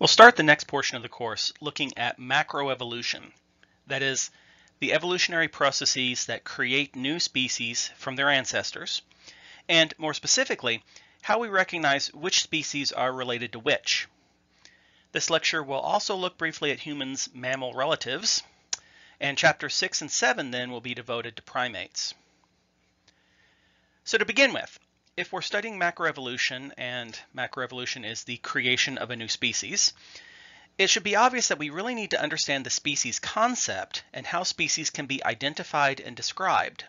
We'll start the next portion of the course looking at macroevolution, that is, the evolutionary processes that create new species from their ancestors, and more specifically, how we recognize which species are related to which. This lecture will also look briefly at humans' mammal relatives, and chapters 6 and 7 then will be devoted to primates. So to begin with, if we're studying macroevolution, and macroevolution is the creation of a new species, it should be obvious that we really need to understand the species concept and how species can be identified and described.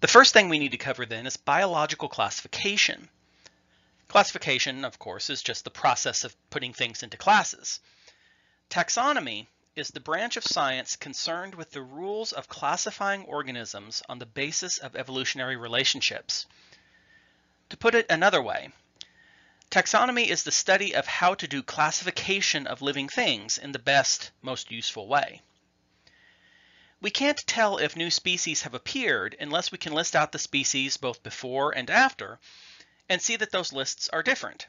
The first thing we need to cover then is biological classification. Classification, of course, is just the process of putting things into classes. Taxonomy is the branch of science concerned with the rules of classifying organisms on the basis of evolutionary relationships. To put it another way, taxonomy is the study of how to do classification of living things in the best, most useful way. We can't tell if new species have appeared unless we can list out the species both before and after and see that those lists are different.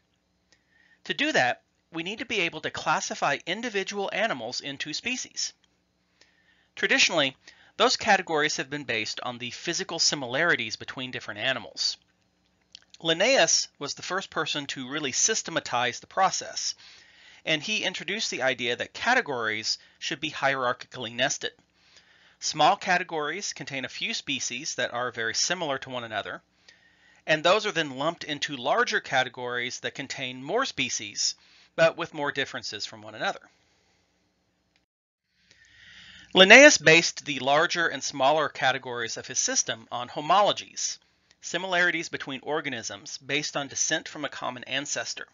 To do that, we need to be able to classify individual animals into species. Traditionally, those categories have been based on the physical similarities between different animals. Linnaeus was the first person to really systematize the process, and he introduced the idea that categories should be hierarchically nested. Small categories contain a few species that are very similar to one another, and those are then lumped into larger categories that contain more species but with more differences from one another. Linnaeus based the larger and smaller categories of his system on homologies, similarities between organisms based on descent from a common ancestor.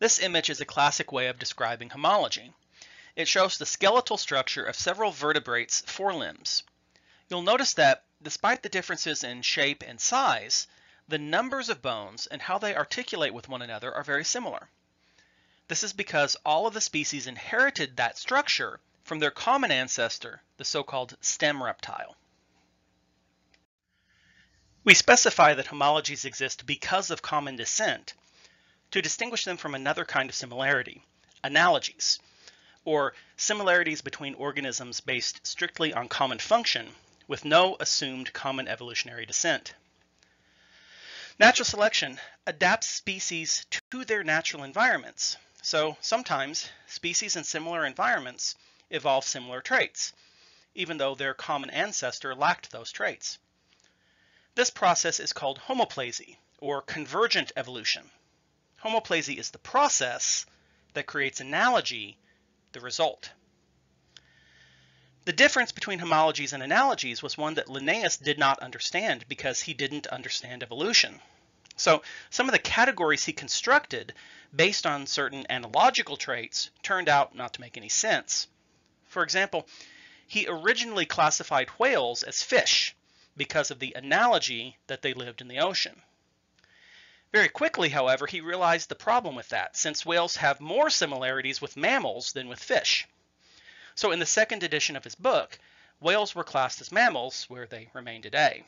This image is a classic way of describing homology. It shows the skeletal structure of several vertebrates' forelimbs. You'll notice that, despite the differences in shape and size, the numbers of bones and how they articulate with one another are very similar. This is because all of the species inherited that structure from their common ancestor, the so-called stem reptile. We specify that homologies exist because of common descent to distinguish them from another kind of similarity, analogies, or similarities between organisms based strictly on common function with no assumed common evolutionary descent. Natural selection adapts species to their natural environments so sometimes species in similar environments evolve similar traits, even though their common ancestor lacked those traits. This process is called homoplasy, or convergent evolution. Homoplasy is the process that creates analogy, the result. The difference between homologies and analogies was one that Linnaeus did not understand because he didn't understand evolution. So some of the categories he constructed based on certain analogical traits turned out not to make any sense. For example, he originally classified whales as fish because of the analogy that they lived in the ocean. Very quickly, however, he realized the problem with that, since whales have more similarities with mammals than with fish. So in the second edition of his book, whales were classed as mammals, where they remain today.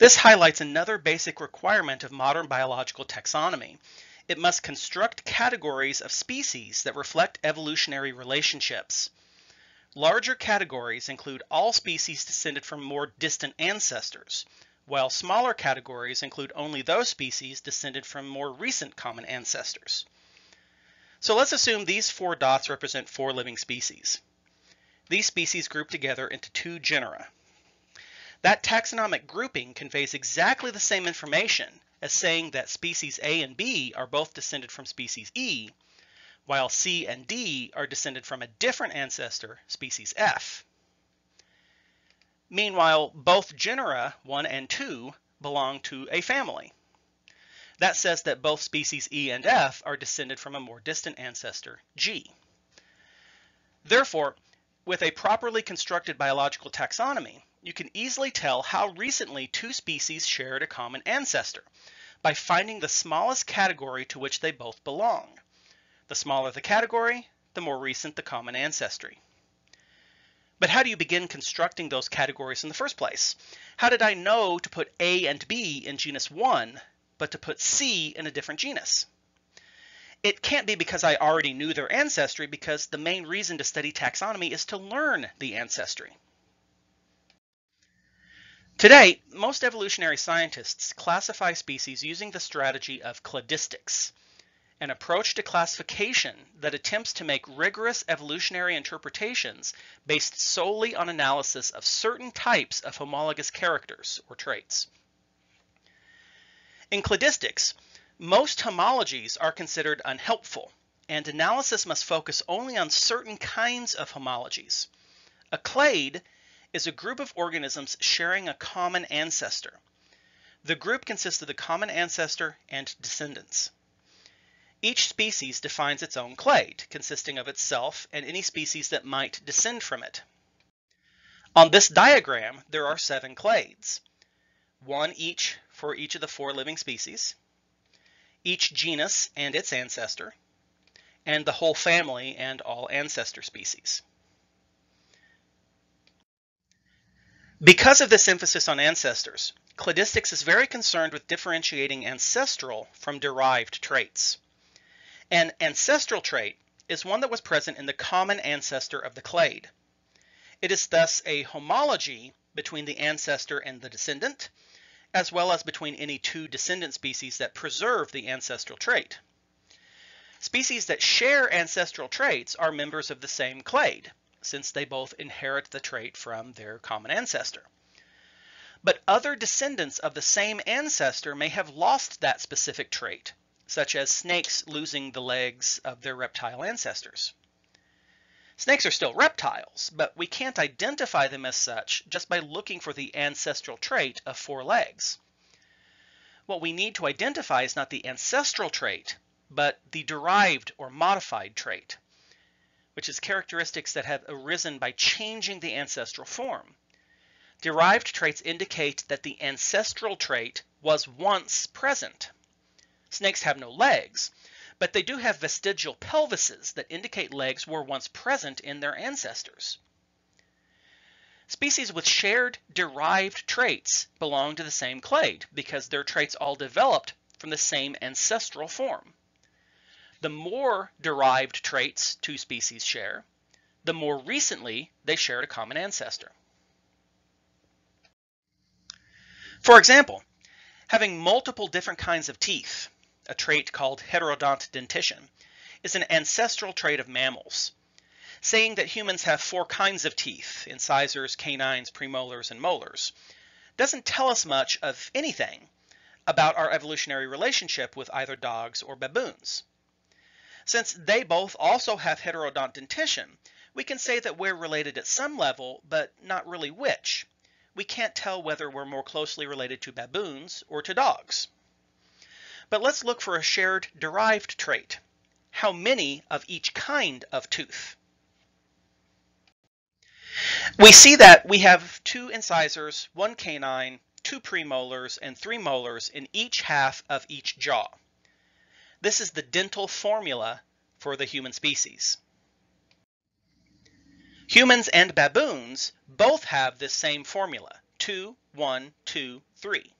This highlights another basic requirement of modern biological taxonomy. It must construct categories of species that reflect evolutionary relationships. Larger categories include all species descended from more distant ancestors, while smaller categories include only those species descended from more recent common ancestors. So let's assume these four dots represent four living species. These species group together into two genera. That taxonomic grouping conveys exactly the same information as saying that species A and B are both descended from species E, while C and D are descended from a different ancestor, species F. Meanwhile, both genera 1 and 2 belong to a family. That says that both species E and F are descended from a more distant ancestor, G. Therefore, with a properly constructed biological taxonomy, you can easily tell how recently two species shared a common ancestor by finding the smallest category to which they both belong. The smaller the category, the more recent the common ancestry. But how do you begin constructing those categories in the first place? How did I know to put A and B in genus 1, but to put C in a different genus? It can't be because I already knew their ancestry because the main reason to study taxonomy is to learn the ancestry. Today, most evolutionary scientists classify species using the strategy of cladistics, an approach to classification that attempts to make rigorous evolutionary interpretations based solely on analysis of certain types of homologous characters or traits. In cladistics, most homologies are considered unhelpful, and analysis must focus only on certain kinds of homologies. A clade is a group of organisms sharing a common ancestor. The group consists of the common ancestor and descendants. Each species defines its own clade, consisting of itself and any species that might descend from it. On this diagram, there are seven clades, one each for each of the four living species, each genus and its ancestor, and the whole family and all ancestor species. Because of this emphasis on ancestors, cladistics is very concerned with differentiating ancestral from derived traits. An ancestral trait is one that was present in the common ancestor of the clade. It is thus a homology between the ancestor and the descendant, as well as between any two descendant species that preserve the ancestral trait. Species that share ancestral traits are members of the same clade, since they both inherit the trait from their common ancestor. But other descendants of the same ancestor may have lost that specific trait, such as snakes losing the legs of their reptile ancestors. Snakes are still reptiles, but we can't identify them as such just by looking for the ancestral trait of four legs. What we need to identify is not the ancestral trait, but the derived or modified trait which is characteristics that have arisen by changing the ancestral form. Derived traits indicate that the ancestral trait was once present. Snakes have no legs, but they do have vestigial pelvises that indicate legs were once present in their ancestors. Species with shared derived traits belong to the same clade because their traits all developed from the same ancestral form. The more derived traits two species share, the more recently they shared a common ancestor. For example, having multiple different kinds of teeth, a trait called heterodont dentition, is an ancestral trait of mammals, saying that humans have four kinds of teeth, incisors, canines, premolars, and molars, doesn't tell us much of anything about our evolutionary relationship with either dogs or baboons. Since they both also have heterodont dentition, we can say that we're related at some level, but not really which. We can't tell whether we're more closely related to baboons or to dogs. But let's look for a shared derived trait. How many of each kind of tooth? We see that we have two incisors, one canine, two premolars, and three molars in each half of each jaw. This is the dental formula for the human species. Humans and baboons both have this same formula, 2, 1, 2, 3.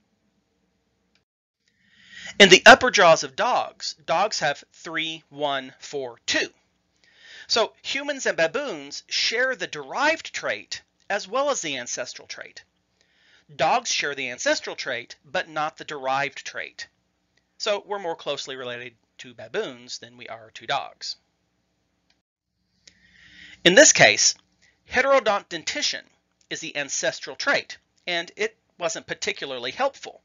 In the upper jaws of dogs, dogs have 3, 1, 4, 2. So humans and baboons share the derived trait as well as the ancestral trait. Dogs share the ancestral trait, but not the derived trait. So we're more closely related to baboons than we are to dogs. In this case, heterodont dentition is the ancestral trait, and it wasn't particularly helpful.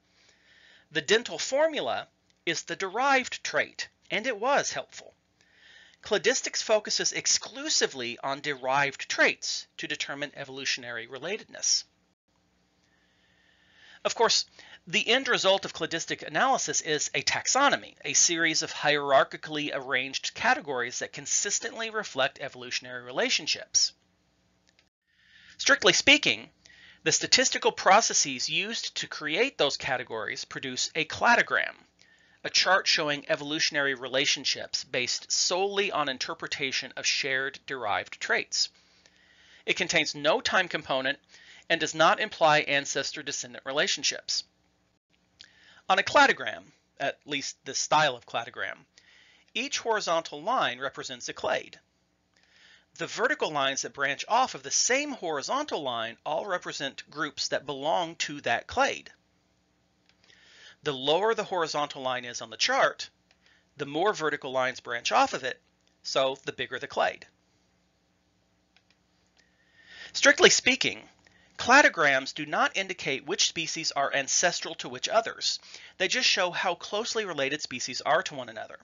The dental formula is the derived trait, and it was helpful. Cladistics focuses exclusively on derived traits to determine evolutionary relatedness. Of course, the end result of cladistic analysis is a taxonomy, a series of hierarchically arranged categories that consistently reflect evolutionary relationships. Strictly speaking, the statistical processes used to create those categories produce a cladogram, a chart showing evolutionary relationships based solely on interpretation of shared derived traits. It contains no time component and does not imply ancestor-descendant relationships. On a cladogram, at least this style of cladogram. Each horizontal line represents a clade. The vertical lines that branch off of the same horizontal line all represent groups that belong to that clade. The lower the horizontal line is on the chart, the more vertical lines branch off of it, so the bigger the clade. Strictly speaking, cladograms do not indicate which species are ancestral to which others. They just show how closely related species are to one another.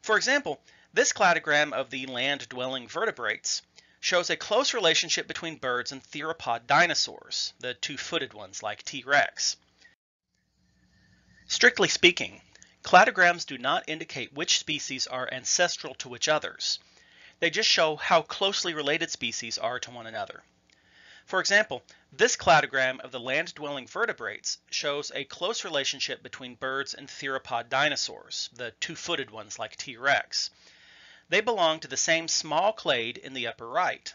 For example, this cladogram of the land-dwelling vertebrates shows a close relationship between birds and theropod dinosaurs, the two-footed ones like T-Rex. Strictly speaking, cladograms do not indicate which species are ancestral to which others. They just show how closely related species are to one another. For example, this cladogram of the land-dwelling vertebrates shows a close relationship between birds and theropod dinosaurs, the two-footed ones like T-Rex. They belong to the same small clade in the upper right.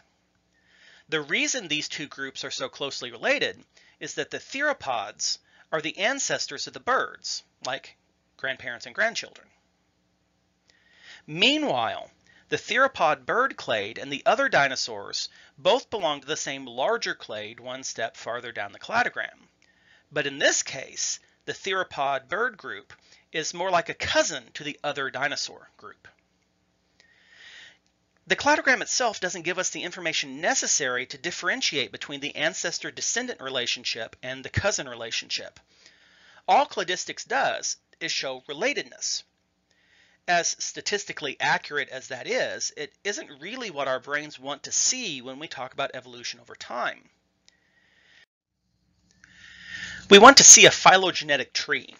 The reason these two groups are so closely related is that the theropods are the ancestors of the birds, like grandparents and grandchildren. Meanwhile, the theropod bird clade and the other dinosaurs both belong to the same larger clade one step farther down the cladogram. But in this case, the theropod bird group is more like a cousin to the other dinosaur group. The cladogram itself doesn't give us the information necessary to differentiate between the ancestor-descendant relationship and the cousin relationship. All cladistics does is show relatedness. As statistically accurate as that is, it isn't really what our brains want to see when we talk about evolution over time. We want to see a phylogenetic tree,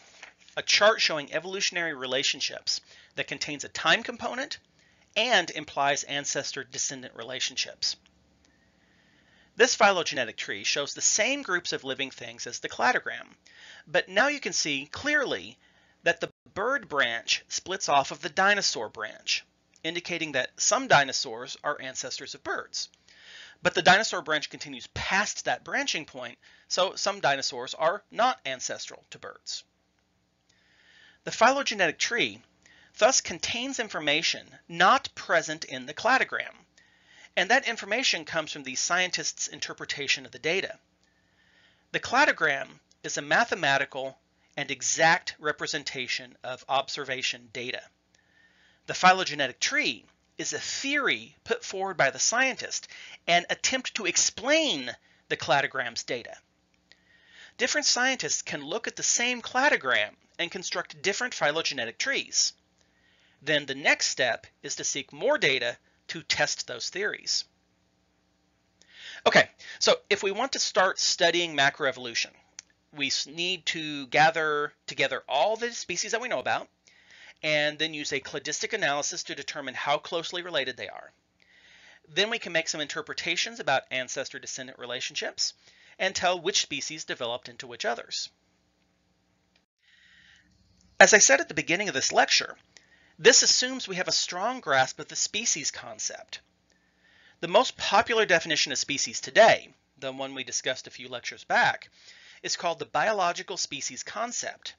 a chart showing evolutionary relationships that contains a time component and implies ancestor-descendant relationships. This phylogenetic tree shows the same groups of living things as the cladogram, but now you can see clearly that the bird branch splits off of the dinosaur branch, indicating that some dinosaurs are ancestors of birds. But the dinosaur branch continues past that branching point, so some dinosaurs are not ancestral to birds. The phylogenetic tree thus contains information not present in the cladogram. And that information comes from the scientist's interpretation of the data. The cladogram is a mathematical and exact representation of observation data. The phylogenetic tree is a theory put forward by the scientist and attempt to explain the cladogram's data. Different scientists can look at the same cladogram and construct different phylogenetic trees then the next step is to seek more data to test those theories. Okay, so if we want to start studying macroevolution, we need to gather together all the species that we know about and then use a cladistic analysis to determine how closely related they are. Then we can make some interpretations about ancestor-descendant relationships and tell which species developed into which others. As I said at the beginning of this lecture, this assumes we have a strong grasp of the species concept. The most popular definition of species today, the one we discussed a few lectures back, is called the biological species concept.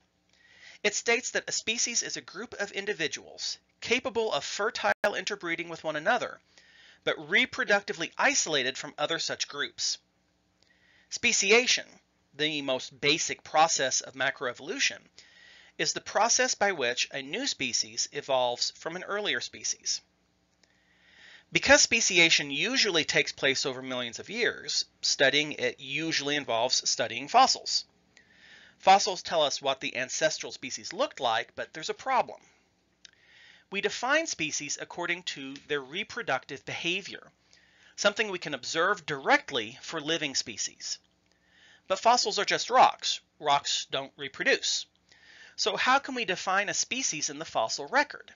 It states that a species is a group of individuals capable of fertile interbreeding with one another, but reproductively isolated from other such groups. Speciation, the most basic process of macroevolution, is the process by which a new species evolves from an earlier species. Because speciation usually takes place over millions of years, studying it usually involves studying fossils. Fossils tell us what the ancestral species looked like, but there's a problem. We define species according to their reproductive behavior, something we can observe directly for living species. But fossils are just rocks. Rocks don't reproduce. So how can we define a species in the fossil record?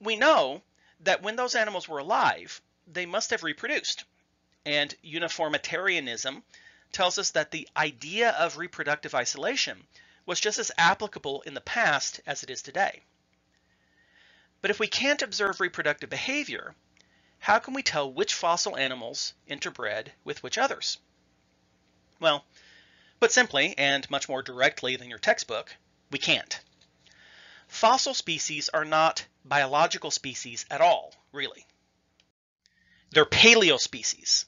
We know that when those animals were alive, they must have reproduced. And uniformitarianism tells us that the idea of reproductive isolation was just as applicable in the past as it is today. But if we can't observe reproductive behavior, how can we tell which fossil animals interbred with which others? Well, put simply, and much more directly than your textbook, we can't. fossil species are not biological species at all, really. They're paleospecies,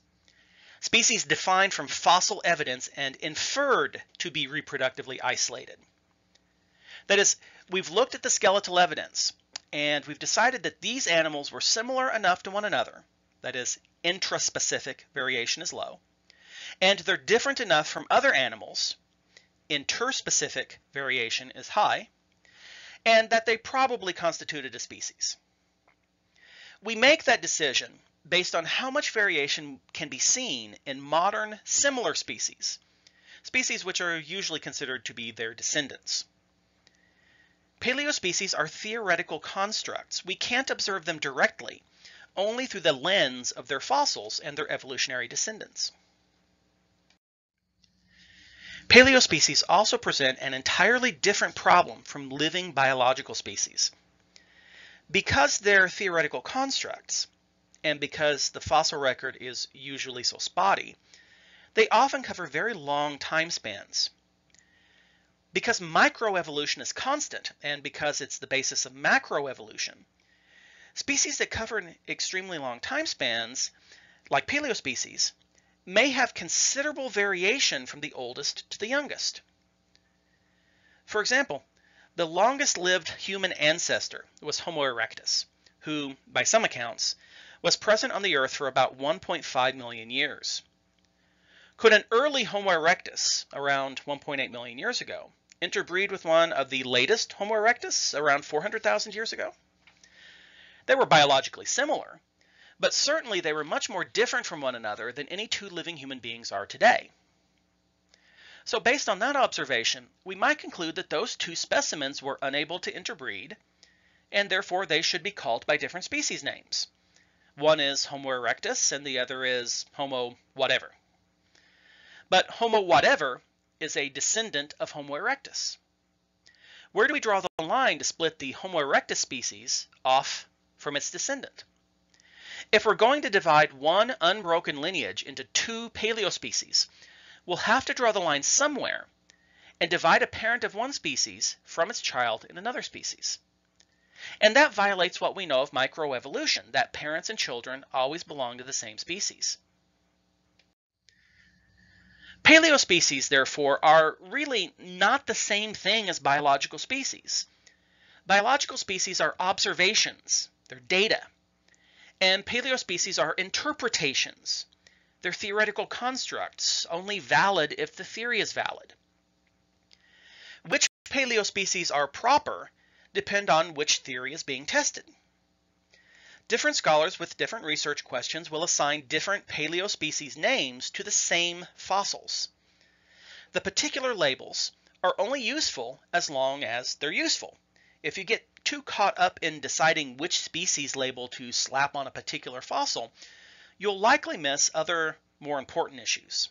species defined from fossil evidence and inferred to be reproductively isolated. That is, we've looked at the skeletal evidence and we've decided that these animals were similar enough to one another, that is, intraspecific variation is low, and they're different enough from other animals, interspecific variation is high, and that they probably constituted a species. We make that decision based on how much variation can be seen in modern similar species, species which are usually considered to be their descendants. Paleospecies are theoretical constructs. We can't observe them directly, only through the lens of their fossils and their evolutionary descendants. Paleospecies also present an entirely different problem from living biological species. Because they're theoretical constructs, and because the fossil record is usually so spotty, they often cover very long time spans. Because microevolution is constant, and because it's the basis of macroevolution, species that cover extremely long time spans, like paleospecies, may have considerable variation from the oldest to the youngest. For example, the longest lived human ancestor was Homo erectus, who, by some accounts, was present on the Earth for about 1.5 million years. Could an early Homo erectus, around 1.8 million years ago, interbreed with one of the latest Homo erectus, around 400,000 years ago? They were biologically similar, but certainly they were much more different from one another than any two living human beings are today. So based on that observation, we might conclude that those two specimens were unable to interbreed, and therefore they should be called by different species names. One is Homo erectus and the other is Homo whatever. But Homo whatever is a descendant of Homo erectus. Where do we draw the line to split the Homo erectus species off from its descendant? If we're going to divide one unbroken lineage into two paleospecies, we'll have to draw the line somewhere and divide a parent of one species from its child in another species. And that violates what we know of microevolution, that parents and children always belong to the same species. Paleospecies, therefore, are really not the same thing as biological species. Biological species are observations, they're data. And paleospecies are interpretations. They're theoretical constructs, only valid if the theory is valid. Which paleospecies are proper depend on which theory is being tested. Different scholars with different research questions will assign different paleospecies names to the same fossils. The particular labels are only useful as long as they're useful. If you get too caught up in deciding which species label to slap on a particular fossil, you'll likely miss other more important issues.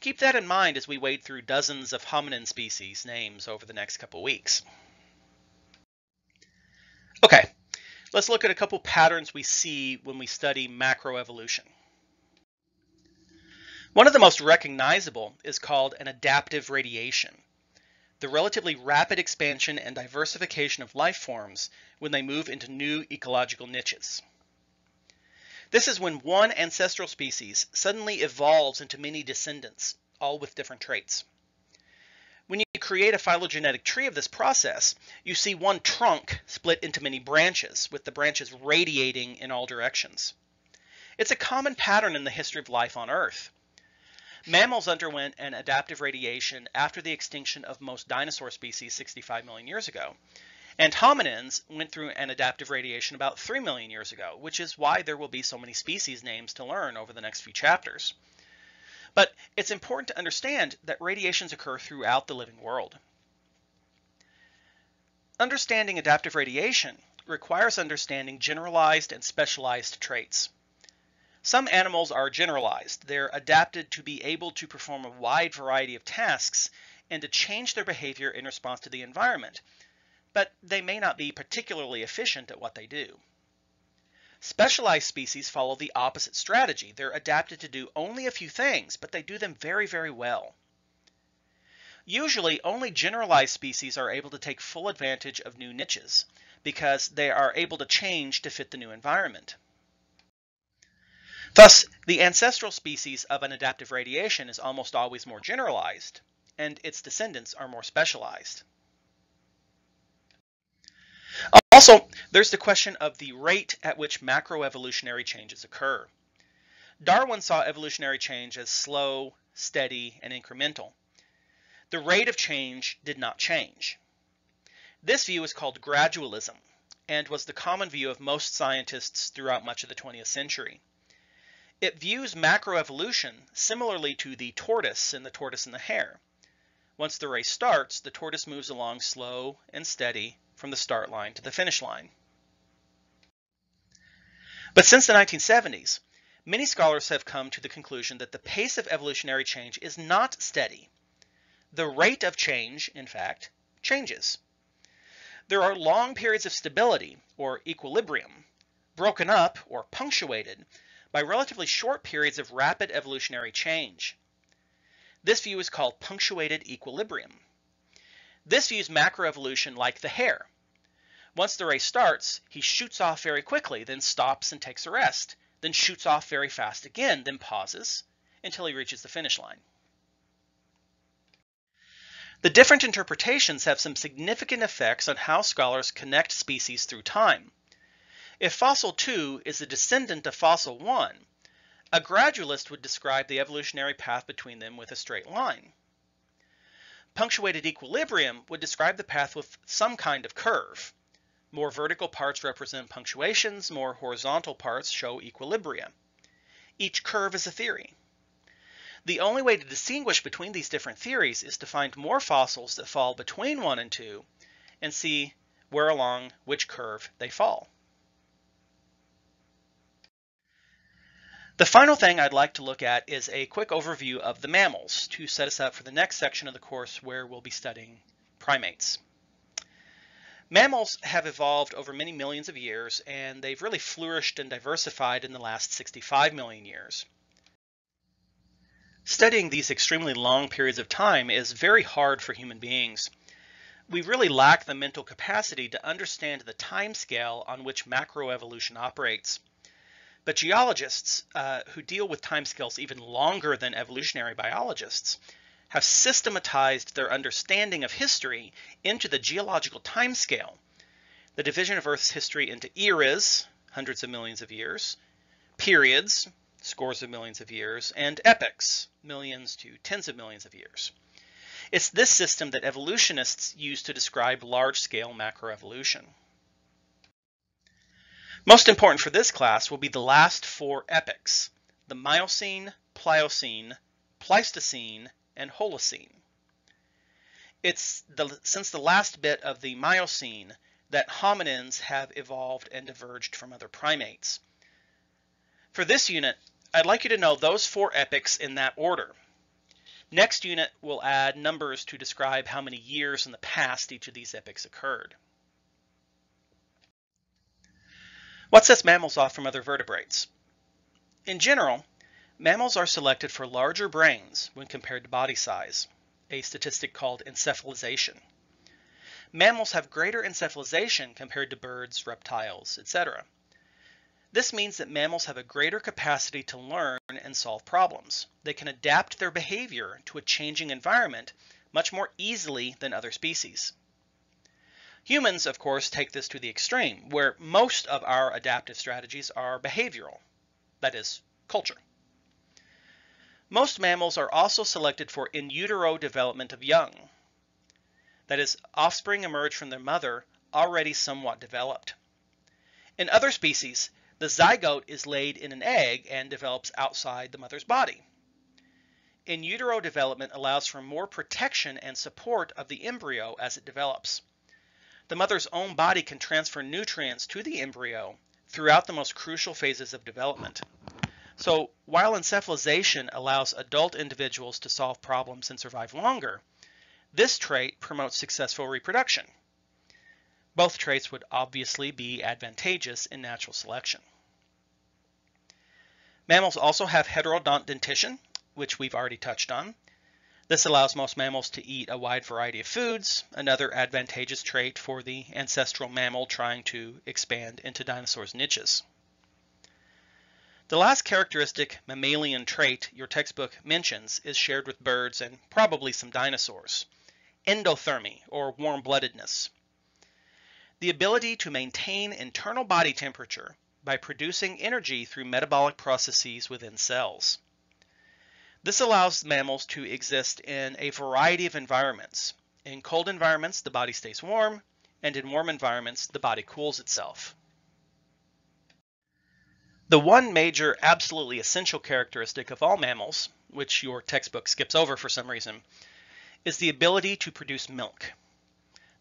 Keep that in mind as we wade through dozens of hominin species names over the next couple weeks. Okay, let's look at a couple patterns we see when we study macroevolution. One of the most recognizable is called an adaptive radiation, the relatively rapid expansion and diversification of life forms when they move into new ecological niches. This is when one ancestral species suddenly evolves into many descendants, all with different traits. When you create a phylogenetic tree of this process, you see one trunk split into many branches, with the branches radiating in all directions. It's a common pattern in the history of life on Earth. Mammals underwent an adaptive radiation after the extinction of most dinosaur species 65 million years ago. And hominins went through an adaptive radiation about 3 million years ago, which is why there will be so many species names to learn over the next few chapters. But it's important to understand that radiations occur throughout the living world. Understanding adaptive radiation requires understanding generalized and specialized traits. Some animals are generalized. They're adapted to be able to perform a wide variety of tasks and to change their behavior in response to the environment, but they may not be particularly efficient at what they do. Specialized species follow the opposite strategy. They're adapted to do only a few things, but they do them very, very well. Usually, only generalized species are able to take full advantage of new niches because they are able to change to fit the new environment. Thus, the ancestral species of an adaptive radiation is almost always more generalized, and its descendants are more specialized. Also, there's the question of the rate at which macroevolutionary changes occur. Darwin saw evolutionary change as slow, steady, and incremental. The rate of change did not change. This view is called gradualism and was the common view of most scientists throughout much of the 20th century. It views macroevolution similarly to the tortoise in the tortoise and the hare. Once the race starts, the tortoise moves along slow and steady from the start line to the finish line. But since the 1970s, many scholars have come to the conclusion that the pace of evolutionary change is not steady. The rate of change, in fact, changes. There are long periods of stability, or equilibrium, broken up, or punctuated, by relatively short periods of rapid evolutionary change. This view is called punctuated equilibrium. This views macroevolution like the hare. Once the race starts, he shoots off very quickly, then stops and takes a rest, then shoots off very fast again, then pauses until he reaches the finish line. The different interpretations have some significant effects on how scholars connect species through time. If fossil 2 is a descendant of fossil 1, a gradualist would describe the evolutionary path between them with a straight line. Punctuated equilibrium would describe the path with some kind of curve. More vertical parts represent punctuations, more horizontal parts show equilibria. Each curve is a theory. The only way to distinguish between these different theories is to find more fossils that fall between 1 and 2 and see where along which curve they fall. The final thing I'd like to look at is a quick overview of the mammals to set us up for the next section of the course where we'll be studying primates. Mammals have evolved over many millions of years and they've really flourished and diversified in the last 65 million years. Studying these extremely long periods of time is very hard for human beings. We really lack the mental capacity to understand the time scale on which macroevolution operates. But geologists uh, who deal with timescales even longer than evolutionary biologists have systematized their understanding of history into the geological timescale, the division of Earth's history into eras, hundreds of millions of years, periods, scores of millions of years, and epochs, millions to tens of millions of years. It's this system that evolutionists use to describe large-scale macroevolution. Most important for this class will be the last four epochs, the Miocene, Pliocene, Pleistocene, and Holocene. It's the, since the last bit of the Miocene that hominins have evolved and diverged from other primates. For this unit, I'd like you to know those four epochs in that order. Next unit will add numbers to describe how many years in the past each of these epochs occurred. What sets mammals off from other vertebrates? In general, mammals are selected for larger brains when compared to body size, a statistic called encephalization. Mammals have greater encephalization compared to birds, reptiles, etc. This means that mammals have a greater capacity to learn and solve problems. They can adapt their behavior to a changing environment much more easily than other species. Humans, of course, take this to the extreme, where most of our adaptive strategies are behavioral, that is, culture. Most mammals are also selected for in utero development of young. That is, offspring emerge from their mother already somewhat developed. In other species, the zygote is laid in an egg and develops outside the mother's body. In utero development allows for more protection and support of the embryo as it develops the mother's own body can transfer nutrients to the embryo throughout the most crucial phases of development. So while encephalization allows adult individuals to solve problems and survive longer, this trait promotes successful reproduction. Both traits would obviously be advantageous in natural selection. Mammals also have heterodont dentition, which we've already touched on. This allows most mammals to eat a wide variety of foods, another advantageous trait for the ancestral mammal trying to expand into dinosaurs' niches. The last characteristic mammalian trait your textbook mentions is shared with birds and probably some dinosaurs endothermy, or warm bloodedness. The ability to maintain internal body temperature by producing energy through metabolic processes within cells. This allows mammals to exist in a variety of environments. In cold environments, the body stays warm, and in warm environments, the body cools itself. The one major absolutely essential characteristic of all mammals, which your textbook skips over for some reason, is the ability to produce milk.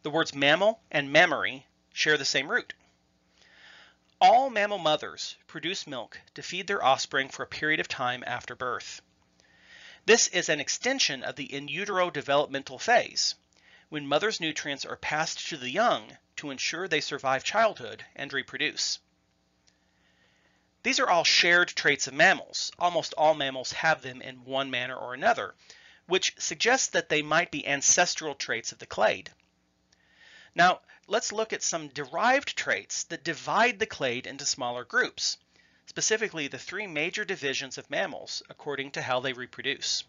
The words mammal and mammary share the same root. All mammal mothers produce milk to feed their offspring for a period of time after birth. This is an extension of the in utero developmental phase, when mother's nutrients are passed to the young to ensure they survive childhood and reproduce. These are all shared traits of mammals. Almost all mammals have them in one manner or another, which suggests that they might be ancestral traits of the clade. Now, let's look at some derived traits that divide the clade into smaller groups specifically the three major divisions of mammals according to how they reproduce.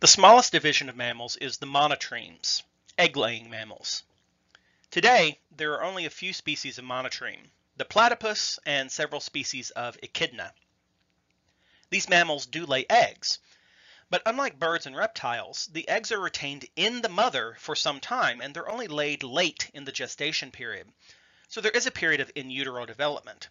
The smallest division of mammals is the monotremes, egg-laying mammals. Today, there are only a few species of monotreme, the platypus and several species of echidna. These mammals do lay eggs, but unlike birds and reptiles, the eggs are retained in the mother for some time and they're only laid late in the gestation period, so there is a period of in utero development.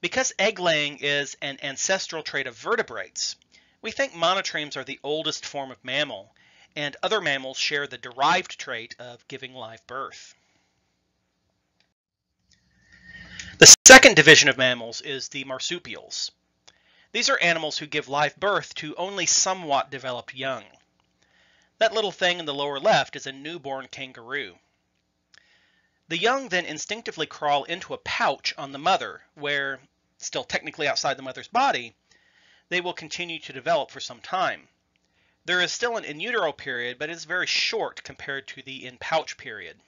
Because egg laying is an ancestral trait of vertebrates, we think monotremes are the oldest form of mammal, and other mammals share the derived trait of giving live birth. The second division of mammals is the marsupials. These are animals who give live birth to only somewhat developed young. That little thing in the lower left is a newborn kangaroo. The young then instinctively crawl into a pouch on the mother, where, still technically outside the mother's body, they will continue to develop for some time. There is still an in utero period, but it is very short compared to the in pouch period.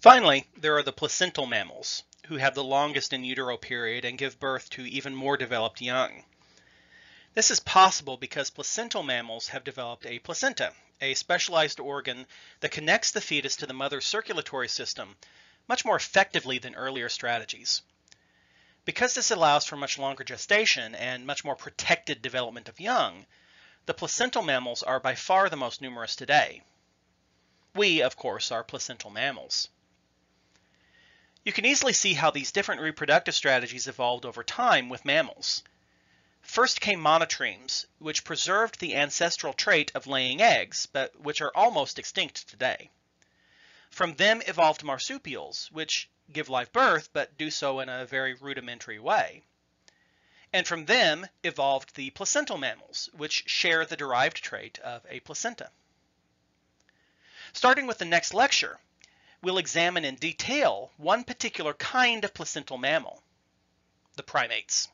Finally, there are the placental mammals, who have the longest in utero period and give birth to even more developed young. This is possible because placental mammals have developed a placenta, a specialized organ that connects the fetus to the mother's circulatory system much more effectively than earlier strategies. Because this allows for much longer gestation and much more protected development of young, the placental mammals are by far the most numerous today. We, of course, are placental mammals. You can easily see how these different reproductive strategies evolved over time with mammals. First came monotremes, which preserved the ancestral trait of laying eggs, but which are almost extinct today. From them evolved marsupials, which give live birth, but do so in a very rudimentary way. And from them evolved the placental mammals, which share the derived trait of a placenta. Starting with the next lecture, we'll examine in detail one particular kind of placental mammal, the primates.